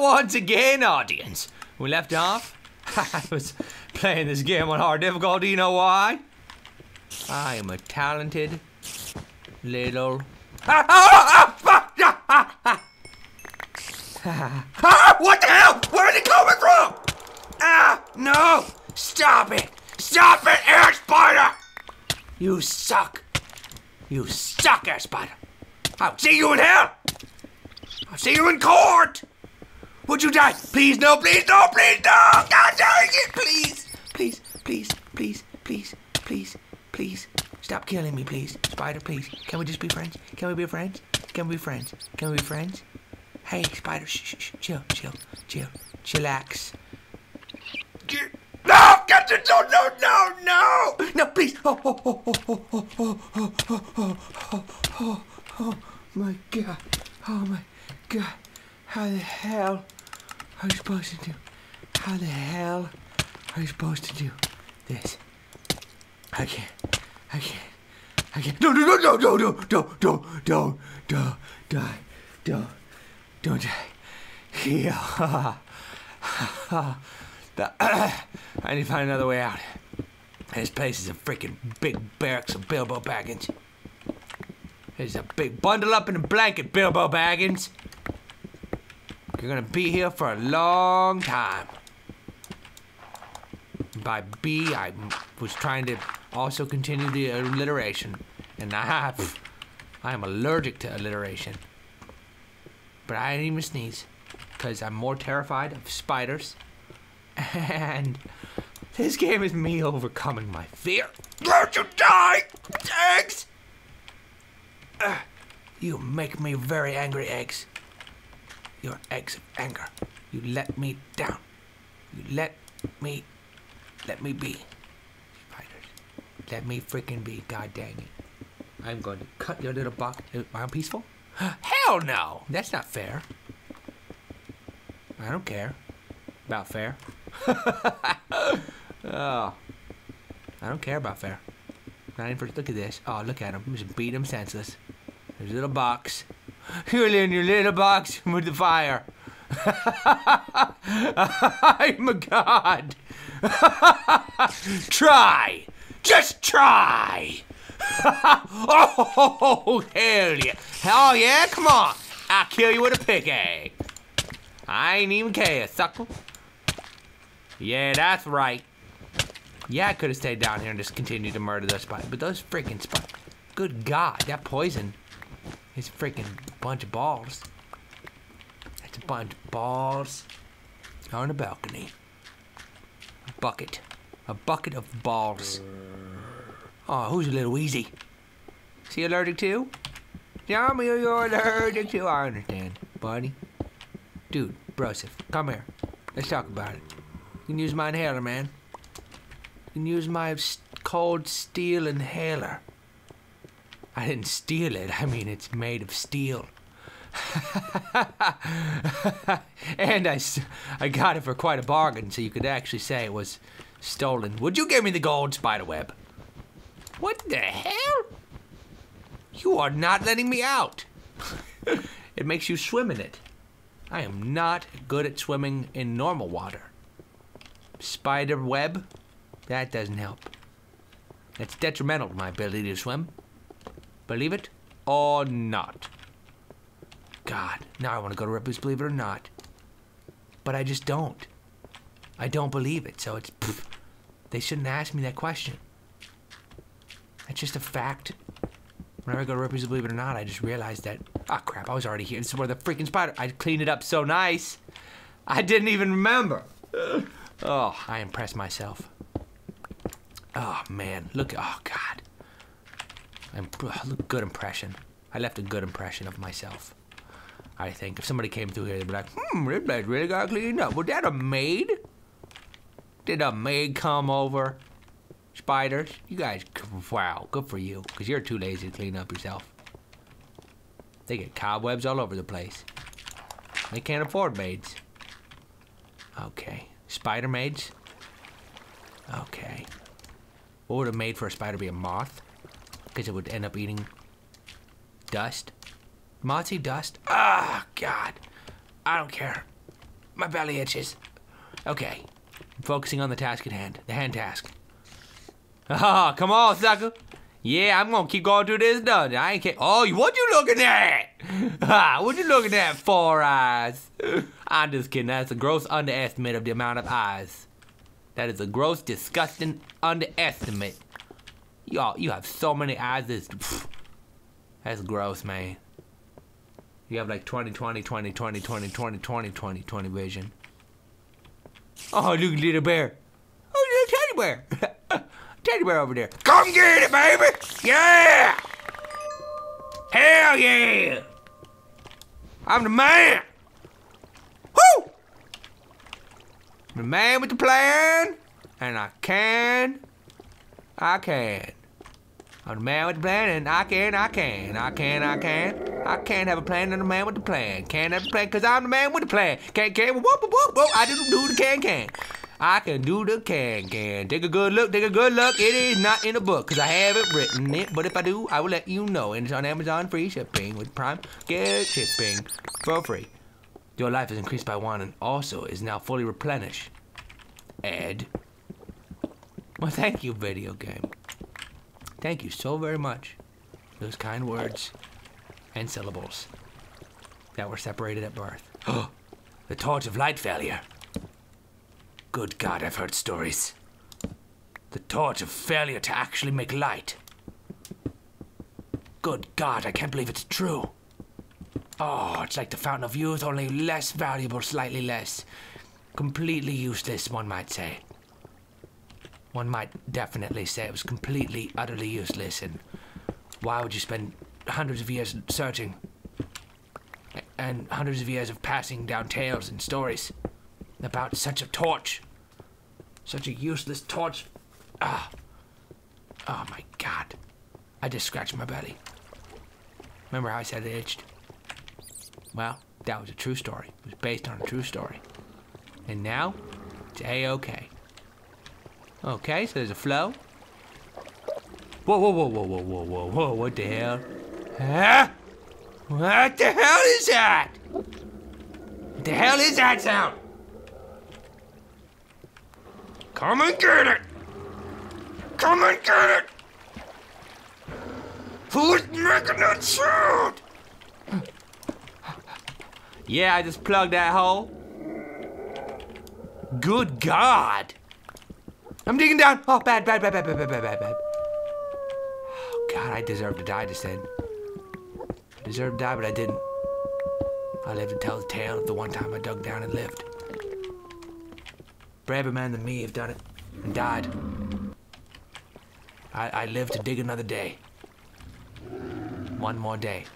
Once again, audience, we left off. I was playing this game on hard difficulty. You know why? I am a talented little. What the hell? Where is it coming from? Ah, no! Stop it! Stop it, air spider! You suck. You suck, air spider. I'll see you in hell. I'll see you in court. Would you die? Please, no, please, no, please, no! God dang it! Please, please, please, please, please, please, please. Stop killing me, please. Spider, please. Can we just be friends? Can we be friends? Can we be friends? Can we be friends? Hey, Spider, shh, shh, shh. Chill, chill, chill. Chillax. No! It! No, no, no, no! No, please! Oh, oh, oh, oh, oh, oh, oh, oh, oh, oh, oh, oh, my God. Oh, my God. How the hell are you supposed to do? How the hell are you supposed to do this? I can't. I can't. I can't. No, no, no, no, no, no, don't, don't, don't, don't, die. Don't, don't die. Yeah. The, I need to find another way out. This place is a freaking big barracks of Bilbo Baggins. There's a big bundle up in a blanket, Bilbo Baggins. You're gonna be here for a long time. By B, I was trying to also continue the alliteration, and I, have I am allergic to alliteration. But I didn't even sneeze, because I'm more terrified of spiders and this game is me overcoming my fear. Don't you die! Eggs! Uh, you make me very angry, eggs. Your eggs of anger. You let me down. You let me. Let me be. Spiders. Let me freaking be, god dang it. I'm going to cut your little box. Am I peaceful? Hell no! That's not fair. I don't care about fair. oh. I don't care about fair. Not even for, look at this. Oh, look at him. Just beat him senseless. There's a little box. You're in your little box with the fire. I'm a god. try. Just try. oh, hell yeah. Oh, yeah? Come on. I'll kill you with a pickaxe. I ain't even care, sucker. Yeah, that's right. Yeah, I could have stayed down here and just continued to murder those spiders. But those freaking spiders. Good God, that poison is freaking bunch of balls. It's a bunch of balls on the balcony. A bucket. A bucket of balls. Oh, who's a little wheezy? Is he allergic to? Tell me you're allergic to. I understand, buddy. Dude, Broseph, come here. Let's talk about it. You can use my inhaler, man. You can use my cold steel inhaler. I didn't steal it. I mean, it's made of steel. and I, I got it for quite a bargain, so you could actually say it was stolen. Would you give me the gold spider web? What the hell? You are not letting me out. it makes you swim in it. I am not good at swimming in normal water spider web, that doesn't help. It's detrimental to my ability to swim. Believe it or not. God, now I want to go to Ripley's Believe It or Not. But I just don't. I don't believe it, so it's. They shouldn't ask me that question. It's just a fact. Whenever I go to Ripley's Believe It or Not, I just realized that. Ah, oh, crap, I was already here. This is where the freaking spider. I cleaned it up so nice. I didn't even remember. Oh, I impressed myself. Oh man, look! Oh God, I'm good impression. I left a good impression of myself. I think if somebody came through here, they'd be like, "Hmm, this place really got cleaned up." Was that a maid? Did a maid come over? Spiders, you guys, wow, good for you, because you're too lazy to clean up yourself. They get cobwebs all over the place. They can't afford maids. Okay. Spider maids? Okay. What would a maid for a spider be? A moth? Because it would end up eating dust? Moths dust? Ah, God. I don't care. my belly itches. Okay. I'm Focusing on the task at hand. The hand task. Ah, come on, sucker. Yeah, I'm gonna keep going through this dungeon. I ain't care. Oh, what you looking at? Ah, what you looking at? Four eyes. I'm just kidding. That's a gross underestimate of the amount of eyes. That is a gross, disgusting underestimate. Y'all, you have so many eyes. This, that's gross, man. You have like 20, 20, 20, 20, 20, 20, 20, 20, 20 vision. Oh, look, little bear. Oh, little teddy bear. teddy bear over there. Come get it, baby. Yeah. Hell yeah. I'm the man. Woo. The man with the plan. And I can. I can. I'm the man with the plan, and I can, I can, I can, I can. I can't have a plan and the man with the plan. Can't have a plan because I'm the man with the plan. Can, can, whoop, whoop, whoop, whoop. I just do the can, can. I can do the can, can. Take a good look, take a good look. It is not in a book because I haven't written it, but if I do, I will let you know. And it's on Amazon free shipping with Prime. Get shipping for free. Your life is increased by one and also is now fully replenished. Ed. Well, thank you, video game. Thank you so very much. Those kind words and syllables that were separated at birth. The torch of light failure. Good God, I've heard stories. The torch of failure to actually make light. Good God, I can't believe it's true. Oh, it's like the fountain of youth, only less valuable, slightly less. Completely useless, one might say one might definitely say it was completely, utterly useless, and why would you spend hundreds of years searching and hundreds of years of passing down tales and stories about such a torch? Such a useless torch. Ah. Oh my god. I just scratched my belly. Remember how I said it itched? Well, that was a true story. It was based on a true story. And now, it's A-OK. Okay, so there's a flow. Whoa, whoa, whoa, whoa, whoa, whoa, whoa, whoa, what the hell? Huh? What the hell is that? What the hell is that sound? Come and get it! Come and get it! Who's making that sound? Yeah, I just plugged that hole. Good God! I'm digging down. Oh, bad, bad, bad, bad, bad, bad, bad, bad, bad. Oh, God, I deserve to die just then. I deserve to die, but I didn't. I lived to tell the tale of the one time I dug down and lived. Braver man than me have done it and died. I, I live to dig another day. One more day.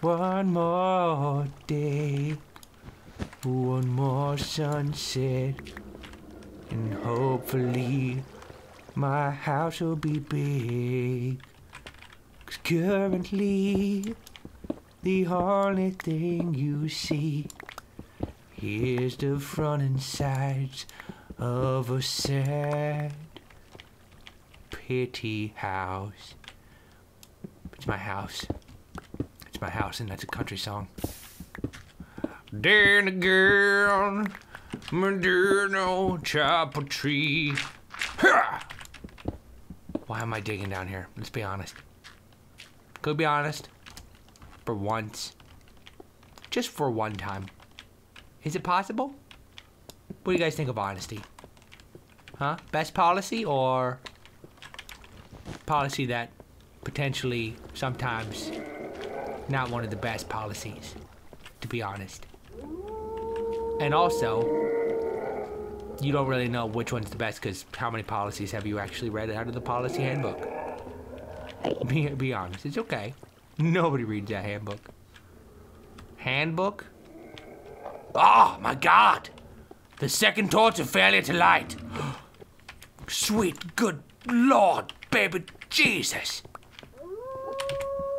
One more day. One more sunset. And hopefully my house will be big. Cause currently the only thing you see is the front and sides of a sad pity house. It's my house. It's my house, and that's a country song. Then again. Medino chapel tree. Why am I digging down here? Let's be honest. Could be honest. For once. Just for one time. Is it possible? What do you guys think of honesty? Huh? Best policy or policy that potentially sometimes not one of the best policies, to be honest. And also, you don't really know which one's the best because how many policies have you actually read out of the policy handbook? Be, be honest, it's okay. Nobody reads that handbook. Handbook? Oh my god! The second torch of failure to light. Sweet good lord, baby Jesus.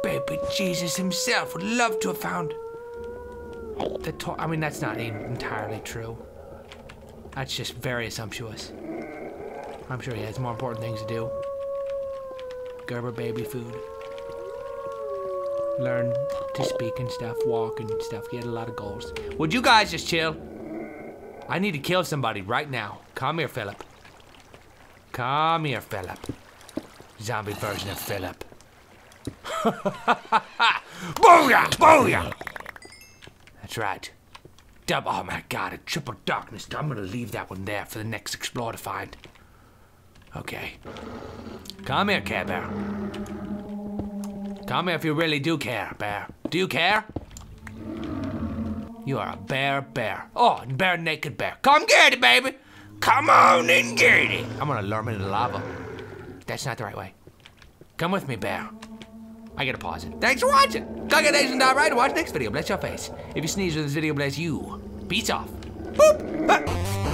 Baby Jesus himself would love to have found the to- I mean, that's not entirely true. That's just very assumptuous. I'm sure he has more important things to do. Gerber baby food. learn to speak and stuff, walk and stuff, get a lot of goals. Would you guys just chill? I need to kill somebody right now. Come here, Philip. Come here, Philip. Zombie version of Philip. booyah! Booyah! That's right. Oh my god, a triple darkness. I'm gonna leave that one there for the next explorer to find. Okay. Come here, Care Bear. Come here if you really do care, Bear. Do you care? You are a bear, bear. Oh, bear naked bear. Come get it, baby. Come on and get it. I'm gonna lure him into the lava. That's not the right way. Come with me, bear. I gotta pause it. Thanks for watching. Congratulations.right to watch next video. Bless your face. If you sneeze with this video, bless you. Peace off. Boop.